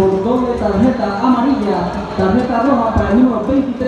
por doble tarjeta amarilla, tarjeta roja para el número 23,